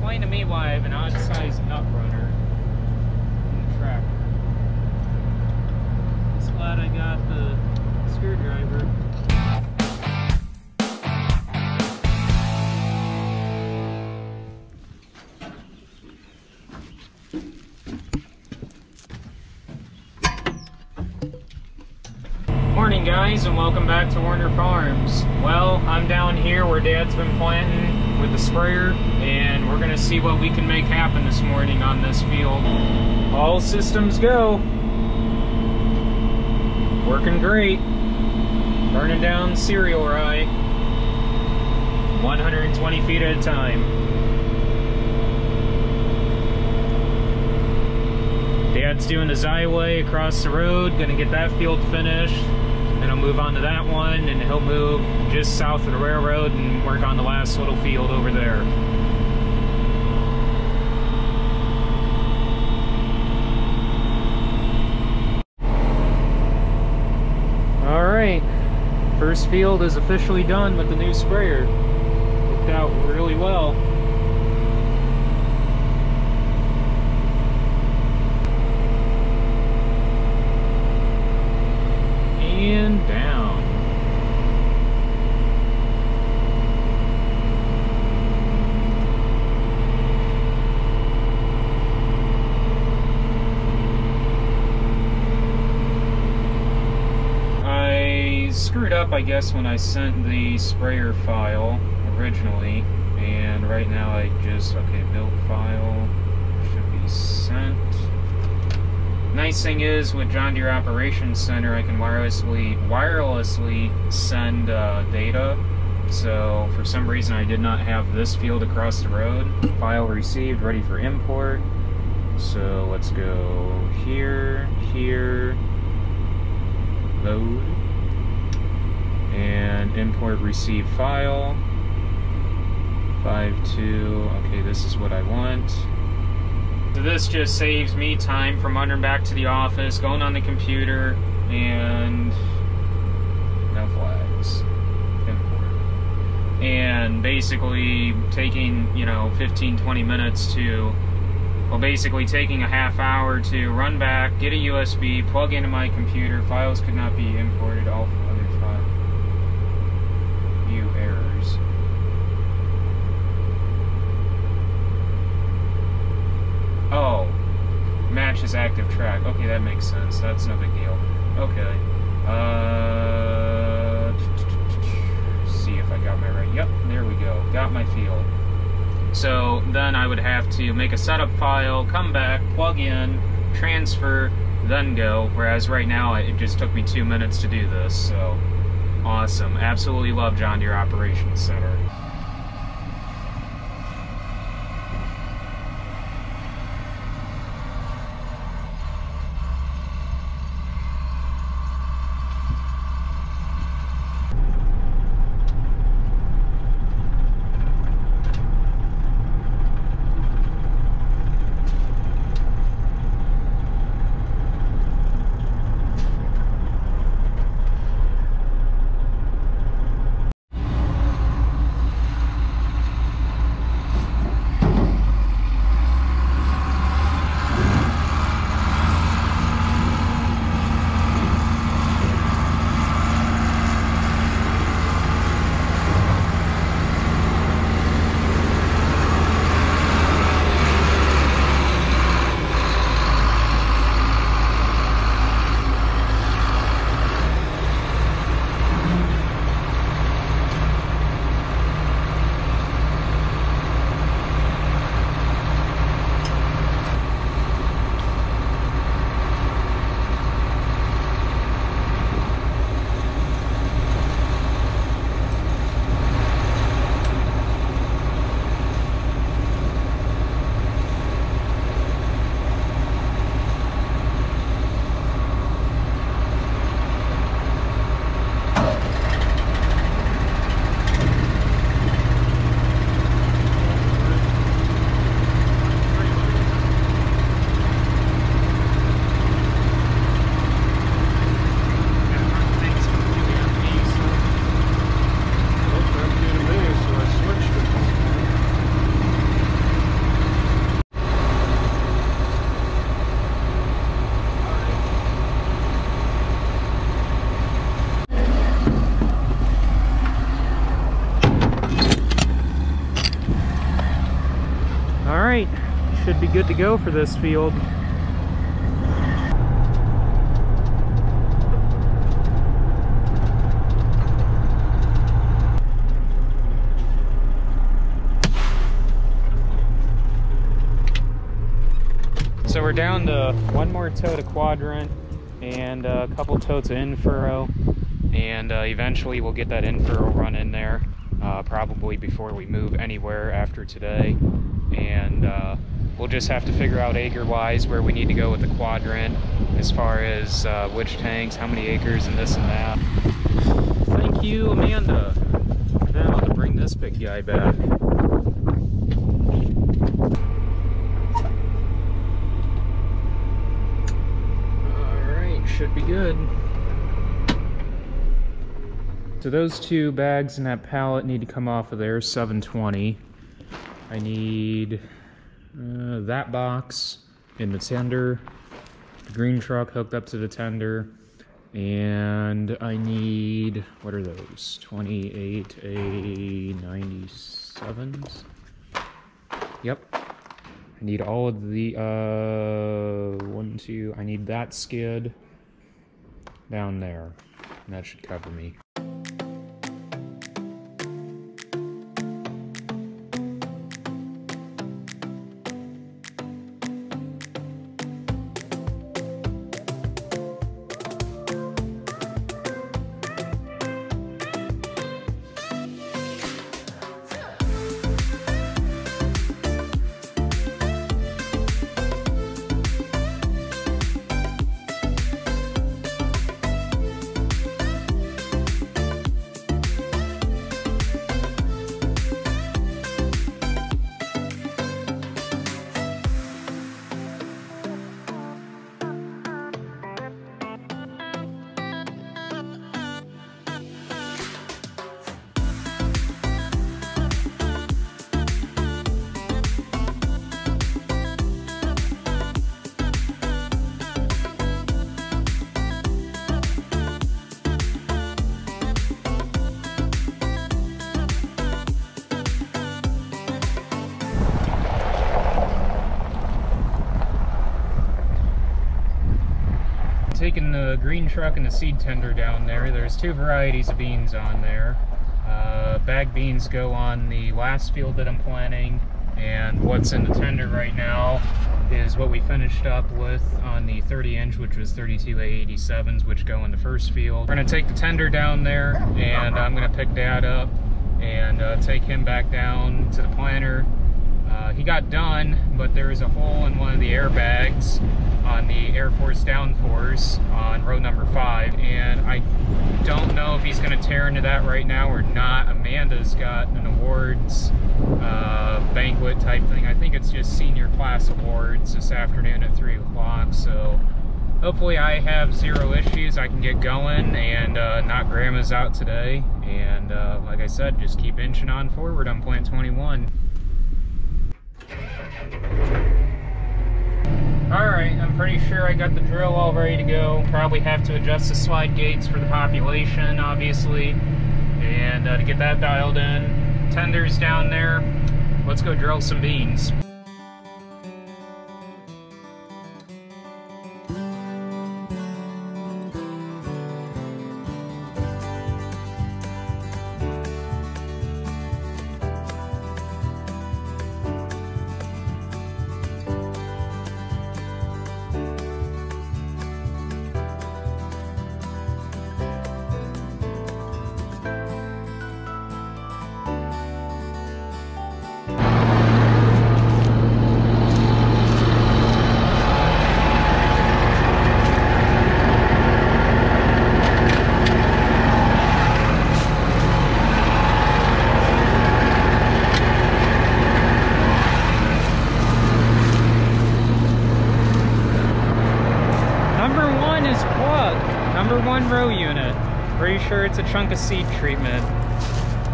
explain to me why I have an odd-sized nut runner in the tractor. Just glad I got the screwdriver. Morning guys and welcome back to Werner Farms. Well, I'm down here where Dad's been planting with the sprayer and we're gonna see what we can make happen this morning on this field. All systems go. Working great. Burning down cereal rye. 120 feet at a time. Dad's doing the Xyway across the road, gonna get that field finished. Then I'll move on to that one, and he'll move just south of the railroad and work on the last little field over there. All right, first field is officially done with the new sprayer. Worked out really well. And down. I screwed up, I guess, when I sent the sprayer file originally, and right now I just, okay, build file should be sent. Nice thing is with John Deere Operations Center, I can wirelessly wirelessly send uh, data. So for some reason, I did not have this field across the road. File received, ready for import. So let's go here, here, load, and import receive file. 5.2, okay, this is what I want. So this just saves me time from running back to the office, going on the computer, and no flags. Import. And basically taking, you know, 15, 20 minutes to, well, basically taking a half hour to run back, get a USB, plug into my computer, files could not be imported, all matches active track. Okay, that makes sense. That's no big deal. Okay. Uh, see if I got my right. Yep, there we go. Got my field. So then I would have to make a setup file, come back, plug in, transfer, then go. Whereas right now it just took me two minutes to do this. So awesome. Absolutely love John Deere Operations Center. Go for this field. So we're down to one more toe to quadrant and a couple totes in furrow and uh, eventually we'll get that in furrow run in there uh, probably before we move anywhere after today and uh, we'll just have to figure out acre wise where we need to go with the quadrant as far as uh, which tanks how many acres and this and that thank you Amanda now to bring this big guy back Alright, should be good. So those two bags in that pallet need to come off of there, 720. I need uh, that box in the tender, the green truck hooked up to the tender, and I need, what are those, 28A97s? Yep, I need all of the, uh, one, two, I need that skid down there. And that should cover me. Taking the green truck and the seed tender down there. There's two varieties of beans on there. Uh, bag beans go on the last field that I'm planting, and what's in the tender right now is what we finished up with on the 30 inch, which was 32 A87s, which go in the first field. We're gonna take the tender down there, and I'm gonna pick Dad up and uh, take him back down to the planter. Uh, he got done, but there is a hole in one of the airbags on the Air Force downforce on row number five, and I don't know if he's going to tear into that right now or not. Amanda's got an awards uh, banquet type thing. I think it's just senior class awards this afternoon at 3 o'clock, so hopefully I have zero issues. I can get going and uh, knock grandma's out today. And uh, like I said, just keep inching on forward on Plant 21. Alright, I'm pretty sure I got the drill all ready to go. Probably have to adjust the slide gates for the population, obviously. And uh, to get that dialed in, tenders down there. Let's go drill some beans. sure it's a trunk of seed treatment.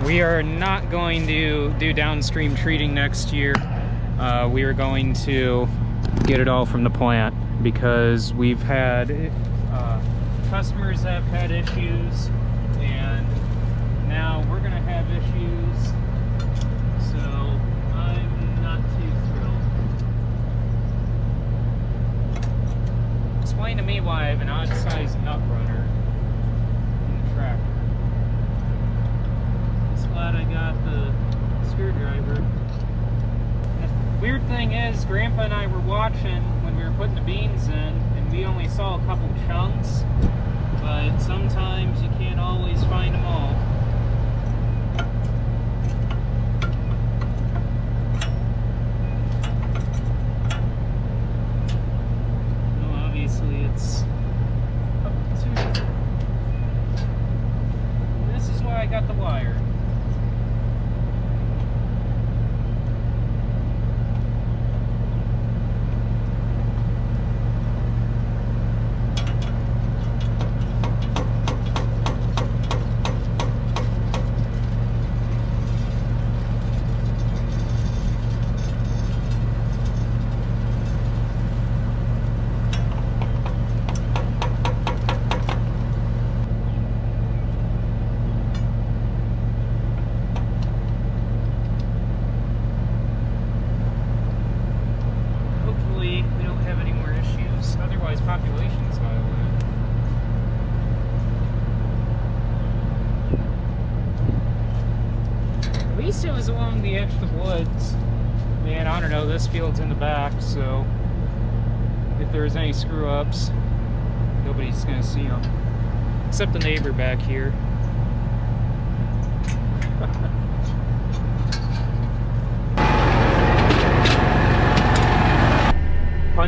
We are not going to do downstream treating next year. Uh, we are going to get it all from the plant because we've had uh, customers have had issues and now we're gonna have issues so I'm not too thrilled. Explain to me why I have an odd sized nut runner glad I got the screwdriver. The weird thing is, Grandpa and I were watching when we were putting the beans in, and we only saw a couple chunks, but sometimes you can't always find them all. Well, obviously it's up to this is why I got the wire. Hopefully we don't have any more issues. Otherwise population's high At least it was along the edge of the woods. Man, I don't know, this field's in the back, so if there's any screw ups, nobody's gonna see them. Except the neighbor back here.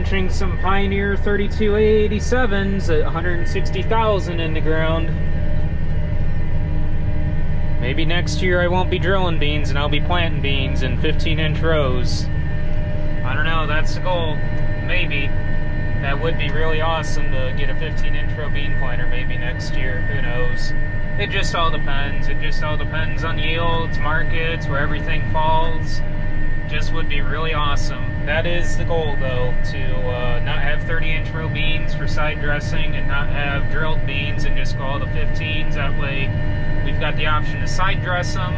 Punching some Pioneer 3287s at 160,000 in the ground. Maybe next year I won't be drilling beans and I'll be planting beans in 15 inch rows. I don't know, that's the goal. Maybe. That would be really awesome to get a 15 inch row bean planter maybe next year. Who knows? It just all depends. It just all depends on yields, markets, where everything falls. Just would be really awesome. That is the goal though, to uh, not have 30 inch row beans for side dressing and not have drilled beans and just go all the 15s. That way we've got the option to side dress them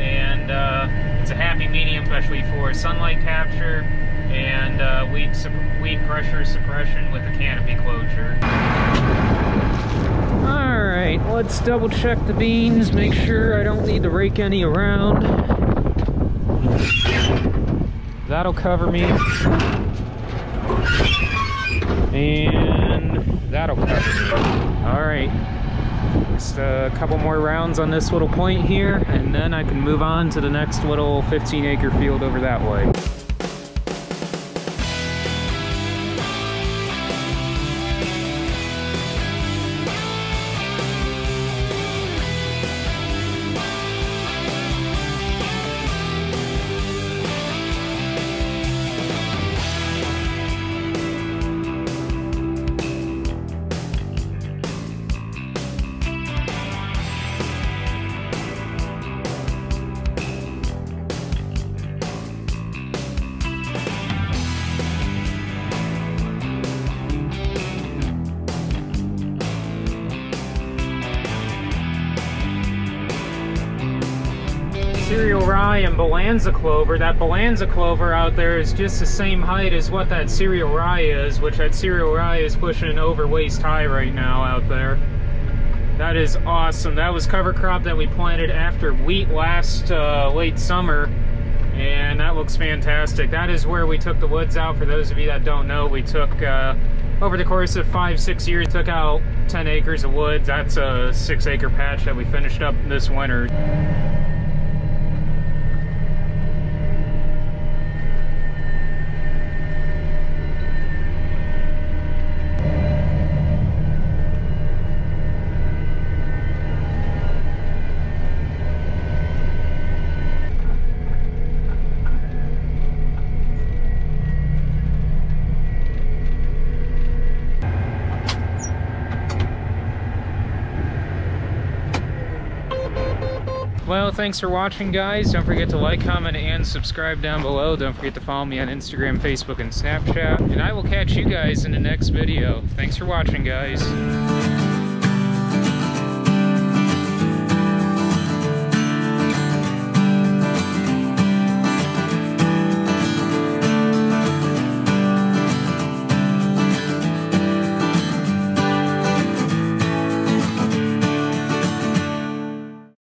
and uh, it's a happy medium especially for sunlight capture and uh, weed, weed pressure suppression with the canopy closure. Alright, let's double check the beans, make sure I don't need to rake any around. That'll cover me. And that'll cover me. Alright. Just a couple more rounds on this little point here, and then I can move on to the next little 15 acre field over that way. Balansa clover. That Balansa clover out there is just the same height as what that cereal rye is, which that cereal rye is pushing over waist high right now out there. That is awesome. That was cover crop that we planted after wheat last uh, late summer, and that looks fantastic. That is where we took the woods out. For those of you that don't know, we took uh, over the course of five, six years, took out 10 acres of woods. That's a six acre patch that we finished up this winter. Well, thanks for watching, guys. Don't forget to like, comment, and subscribe down below. Don't forget to follow me on Instagram, Facebook, and Snapchat. And I will catch you guys in the next video. Thanks for watching, guys.